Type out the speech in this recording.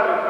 Так